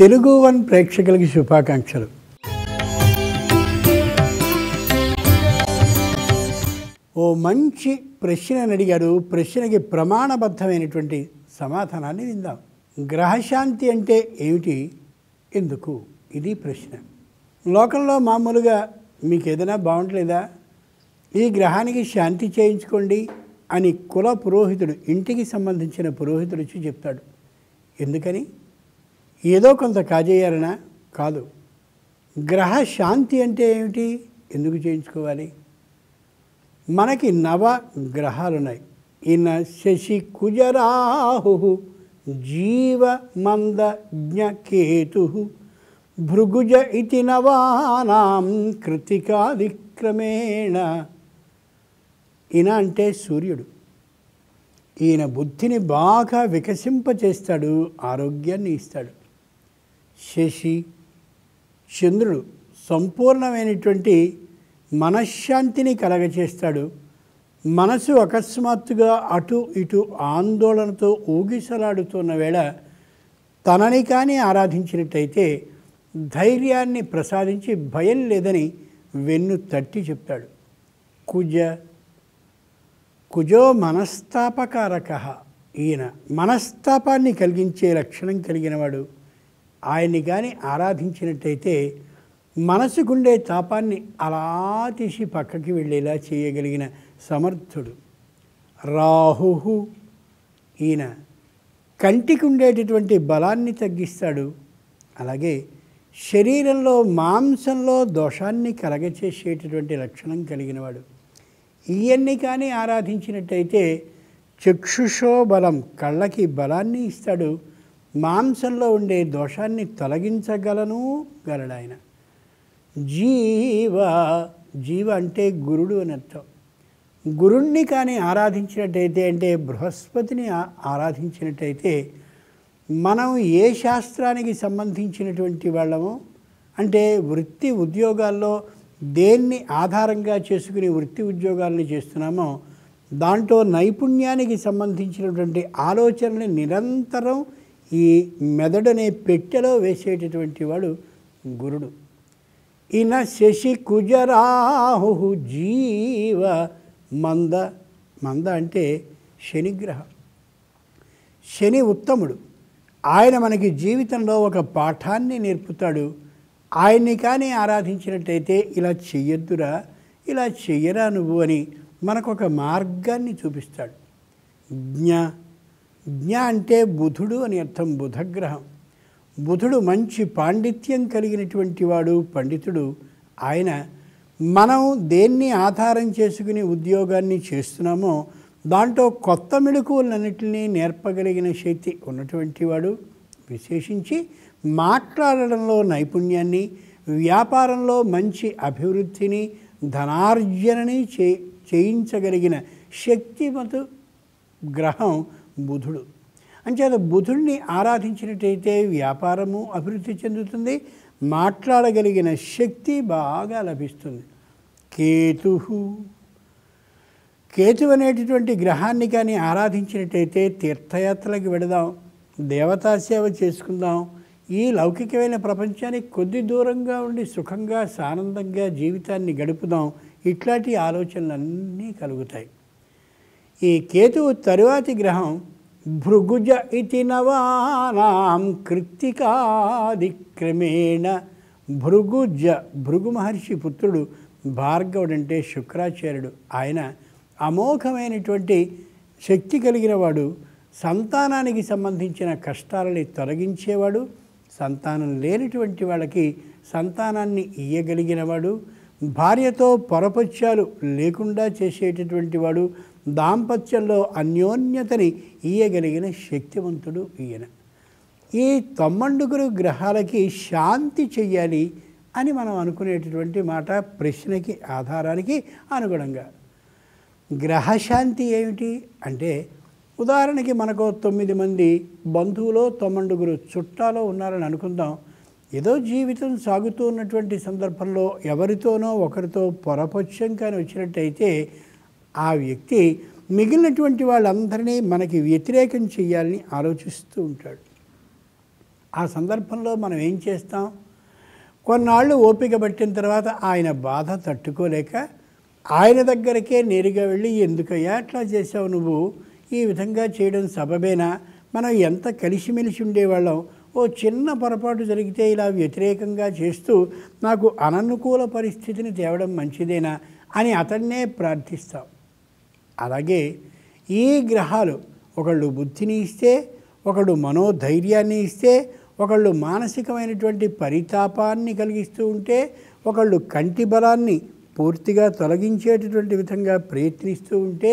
Telugu one ప్రేక్షకులకి శుభాకాంక్షలు. ఓ మంచి ప్రశ్నని అడిగాడు. ప్రశ్నకి ప్రమాణబద్ధమైనటువంటి సమాధానాన్ని విందాం. గ్రహశాంతి అంటే ఏమిటి? ఎందుకు? ఇది ప్రశ్న. లోకంలో మామూలుగా మీకు ఏదైనా బాగుంటలేదా? ఈ గ్రహానికి శాంతి చేయించుకోండి అని కుల పురోహితుడు ఇంటికి సంబంధించిన పురోహితుడు వచ్చి చెప్తాడు. ఎందుకని? ఏదో కొంత కాజేయాలనా? కాదు. గ్రహ శాంతి అంటే ఏమిటి? ఎందుకు చేయించుకోవాలి? మనకి నవ గ్రహాలున్నాయి. ఈయన శశి కుజరాహు జీవ మంద జ్ఞకేతు భృగుజ ఇతి నవానాం కృతికాదిక్రమేణ ఈయన అంటే సూర్యుడు. ఈయన బుద్ధిని బాగా వికసింపచేస్తాడు ఆరోగ్యాన్ని ఇస్తాడు. శశి చంద్రుడు సంపూర్ణమైనటువంటి మనశ్శాంతిని కలగచేస్తాడు. మనసు అకస్మాత్తుగా అటు ఇటు ఆందోళనతో ఊగిసలాడుతున్న వేళ తనని కానీ ఆరాధించినట్టయితే ధైర్యాన్ని ప్రసాదించి భయం లేదని వెన్ను తట్టి చెప్తాడు. కుజ కుజో మనస్తాపకారక ఈయన. మనస్తాపాన్ని కలిగించే లక్షణం కలిగినవాడు. ఆయన్ని కానీ ఆరాధించినట్టయితే మనసుకుండే తాపాన్ని అలా తీసి పక్కకి వెళ్ళేలా చేయగలిగిన సమర్థుడు. రాహు ఈయన కంటికి ఉండేటటువంటి బలాన్ని తగ్గిస్తాడు. అలాగే శరీరంలో మాంసంలో దోషాన్ని కలగచేసేటటువంటి లక్షణం కలిగినవాడు. ఇవన్నీ కానీ ఆరాధించినట్టయితే చక్షుషో బలం కళ్ళకి బలాన్ని ఇస్తాడు. మాంసంలో ఉండే దోషాన్ని తొలగించగలను గలడాయన జీవ జీవ అంటే గురుడు అని అర్థం. గురుణ్ణి కానీ ఆరాధించినట్టయితే అంటే బృహస్పతిని ఆరాధించినట్టయితే మనం ఏ శాస్త్రానికి సంబంధించినటువంటి వాళ్ళమో? అంటే వృత్తి ఉద్యోగాల్లో దేన్ని ఆధారంగా చేసుకుని వృత్తి ఉద్యోగాలను చేస్తున్నామో దాంట్లో నైపుణ్యానికి సంబంధించినటువంటి ఆలోచనని నిరంతరం ఈ మెదడనే పెట్టెలో వేసేటటువంటి వాడు గురుడు. ఇన శశి కుజరాహు జీవ మంద మంద అంటే శనిగ్రహం. శని ఉత్తముడు. ఆయన మనకి జీవితంలో ఒక పాఠాన్ని నేర్పుతాడు. ఆయన్ని కానీ ఆరాధించినట్టయితే ఇలా చెయ్యొద్దురా ఇలా చెయ్యరా నువ్వు అని మనకు ఒక మార్గాన్ని చూపిస్తాడు. జ్ఞ జ్ఞ అంటే బుధుడు అని అర్థం బుధగ్రహం. బుధుడు మంచి పాండిత్యం కలిగినటువంటి వాడు పండితుడు. ఆయన మనం దేన్ని ఆధారం చేసుకుని ఉద్యోగాన్ని చేస్తున్నామో దాంట్లో కొత్త మెళుకువలన్నింటినీ నేర్పగలిగిన శక్తి ఉన్నటువంటి వాడు. విశేషించి మాట్లాడడంలో నైపుణ్యాన్ని వ్యాపారంలో మంచి అభివృద్ధిని ధనార్జనని చే చేయించగలిగిన శక్తిమతు గ్రహం బుధుడు. అంచేత బుధుడిని ఆరాధించినట్టయితే వ్యాపారము అభివృద్ధి చెందుతుంది మాట్లాడగలిగిన శక్తి బాగా లభిస్తుంది. కేతు కేతు అనేటటువంటి గ్రహాన్ని కానీ ఆరాధించినట్టయితే తీర్థయాత్రలకు వెడదాం దేవతా సేవ చేసుకుందాం. ఈ లౌకికమైన ప్రపంచానికి కొద్ది దూరంగా ఉండి సుఖంగా సానందంగా జీవితాన్ని గడుపుదాం. ఇట్లాంటి ఆలోచనలన్నీ కలుగుతాయి. ఈ కేతువు తరువాతి గ్రహం భృగుజ ఇతి నవానాం కృత్తికాదిక్రమేణ. భృగుజ భృగు మహర్షి పుత్రుడు భార్గవుడు అంటే శుక్రాచార్యుడు. ఆయన అమోఘమైనటువంటి శక్తి కలిగినవాడు సంతానానికి సంబంధించిన కష్టాలని తొలగించేవాడు సంతానం లేనటువంటి వాళ్ళకి సంతానాన్ని ఇయ్యగలిగినవాడు భార్యతో పొరపత్యాలు లేకుండా చేసేటటువంటి వాడు దాంపత్యంలో అన్యోన్యతని ఇయ్యగలిగిన శక్తివంతుడు ఈయన. ఈ తొమ్మండుగురు గ్రహాలకి శాంతి చెయ్యాలి అని మనం అనుకునేటటువంటి మాట ప్రశ్నకి ఆధారానికి అనుగుణంగా. గ్రహశాంతి ఏమిటి? అంటే ఉదాహరణకి మనకు తొమ్మిది మంది బంధువులో తొమ్మండుగురు చుట్టాలో ఉన్నారని అనుకుందాం. ఏదో జీవితం సాగుతూ ఉన్నటువంటి సందర్భంలో ఎవరితోనో ఒకరితో పొరపక్షం కానీ వచ్చినట్టయితే ఆ వ్యక్తి మిగిలినటువంటి వాళ్ళందరినీ మనకి వ్యతిరేకం చేయాలని ఆలోచిస్తూ ఉంటాడు. ఆ సందర్భంలో మనం ఏం చేస్తాం? కొన్నాళ్ళు ఓపిక పట్టిన తర్వాత ఆయన బాధ తట్టుకోలేక ఆయన దగ్గరకే నేరుగా వెళ్ళి ఎందుకయ్యా అట్లా చేసావు నువ్వు? ఈ విధంగా చేయడం సబబేనా? మనం ఎంత కలిసిమెలిసి ఉండేవాళ్ళం? ఓ చిన్న పొరపాటు జరిగితే ఇలా వ్యతిరేకంగా చేస్తూ నాకు అననుకూల పరిస్థితిని తేవడం మంచిదేనా అని అతన్నే ప్రార్థిస్తాం. అలాగే ఈ గ్రహాలు ఒకళ్ళు బుద్ధిని ఇస్తే ఒకళ్ళు మనోధైర్యాన్ని ఇస్తే ఒకళ్ళు మానసికమైనటువంటి పరితాపాన్ని కలిగిస్తూ ఉంటే ఒకళ్ళు కంటి బలాన్ని పూర్తిగా తొలగించేటటువంటి విధంగా ప్రయత్నిస్తూ ఉంటే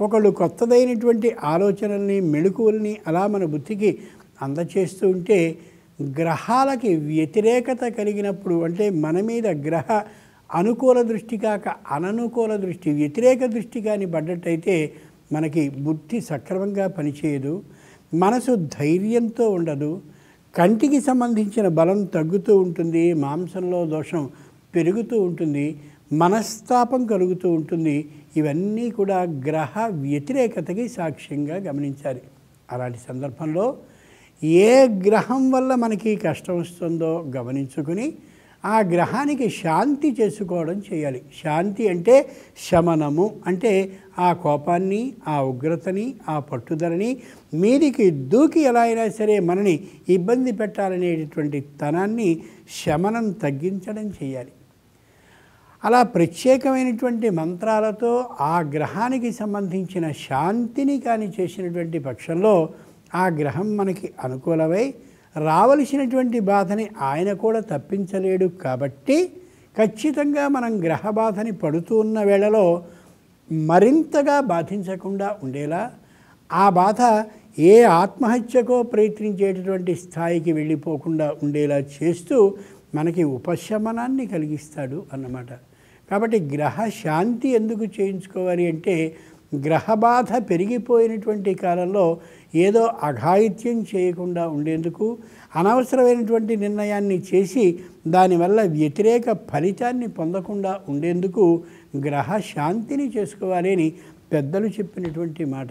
ఒకళ్ళు కొత్తదైనటువంటి ఆలోచనల్ని మెళుకువల్ని అలా మన బుద్ధికి అందచేస్తూ ఉంటే గ్రహాలకి వ్యతిరేకత కలిగినప్పుడు అంటే మన మీద గ్రహ అనుకూల దృష్టి కాక అననుకూల దృష్టి వ్యతిరేక దృష్టి కానీ పడ్డట్టయితే మనకి బుద్ధి సక్రమంగా పనిచేయదు మనసు ధైర్యంతో ఉండదు కంటికి సంబంధించిన బలం తగ్గుతూ ఉంటుంది మాంసంలో దోషం పెరుగుతూ ఉంటుంది మనస్తాపం కలుగుతూ ఉంటుంది. ఇవన్నీ కూడా గ్రహ వ్యతిరేకతకి సాక్ష్యంగా గమనించాలి. అలాంటి సందర్భంలో ఏ గ్రహం వల్ల మనకి కష్టం వస్తుందో గమనించుకుని ఆ గ్రహానికి శాంతి చేసుకోవడం చేయాలి. శాంతి అంటే శమనము అంటే ఆ కోపాన్ని ఆ ఉగ్రతని ఆ పట్టుదలని మీదికి దూకి ఎలా అయినా సరే మనని ఇబ్బంది పెట్టాలనేటటువంటి తనాన్ని శమనం తగ్గించడం చేయాలి. అలా ప్రత్యేకమైనటువంటి మంత్రాలతో ఆ గ్రహానికి సంబంధించిన శాంతిని కానీ చేసినటువంటి పక్షంలో ఆ గ్రహం మనకి అనుకూలమై రావలసినటువంటి బాధని ఆయన కూడా తప్పించలేడు కాబట్టి ఖచ్చితంగా మనం గ్రహ బాధని పడుతూ ఉన్న వేళలో మరింతగా బాధించకుండా ఉండేలా ఆ బాధ ఏ ఆత్మహత్యకో ప్రయత్నించేటటువంటి స్థాయికి వెళ్ళిపోకుండా ఉండేలా చేస్తూ మనకి ఉపశమనాన్ని కలిగిస్తాడు అన్నమాట. కాబట్టి గ్రహ శాంతి ఎందుకు చేయించుకోవాలి అంటే గ్రహ బాధ పెరిగిపోయినటువంటి కాలంలో ఏదో అఘాయిత్యం చేయకుండా ఉండేందుకు అనవసరమైనటువంటి నిర్ణయాన్ని చేసి దానివల్ల వ్యతిరేక ఫలితాన్ని పొందకుండా ఉండేందుకు గ్రహ శాంతిని చేసుకోవాలి అని పెద్దలు చెప్పినటువంటి మాట.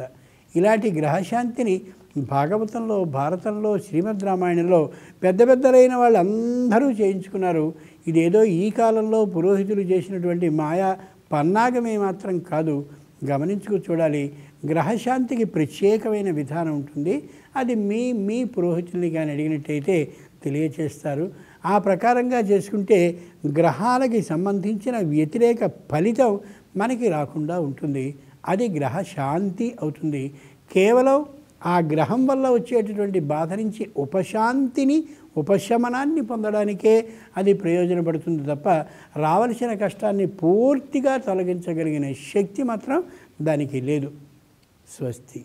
ఇలాంటి గ్రహశాంతిని భాగవతంలో భారతంలో శ్రీమద్ రామాయణంలో పెద్ద పెద్దలైన వాళ్ళందరూ చేయించుకున్నారు. ఇదేదో ఈ కాలంలో పురోహితులు చేసినటువంటి మాయా పన్నాగమే మాత్రం కాదు. గమనించుకు చూడాలి. గ్రహశాంతికి ప్రత్యేకమైన విధానం ఉంటుంది. అది మీ మీ పురోహితుల్ని కానీ అడిగినట్టయితే తెలియచేస్తారు. ఆ ప్రకారంగా చేసుకుంటే గ్రహాలకి సంబంధించిన వ్యతిరేక ఫలితం మనకి రాకుండా ఉంటుంది. అది గ్రహ శాంతి అవుతుంది. కేవలం ఆ గ్రహం వల్ల వచ్చేటటువంటి బాధ నుంచి ఉపశాంతిని ఉపశమనాన్ని పొందడానికే అది ప్రయోజనపడుతుంది తప్ప రావలసిన కష్టాన్ని పూర్తిగా తొలగించగలిగిన శక్తి మాత్రం దానికి లేదు. స్వస్తి.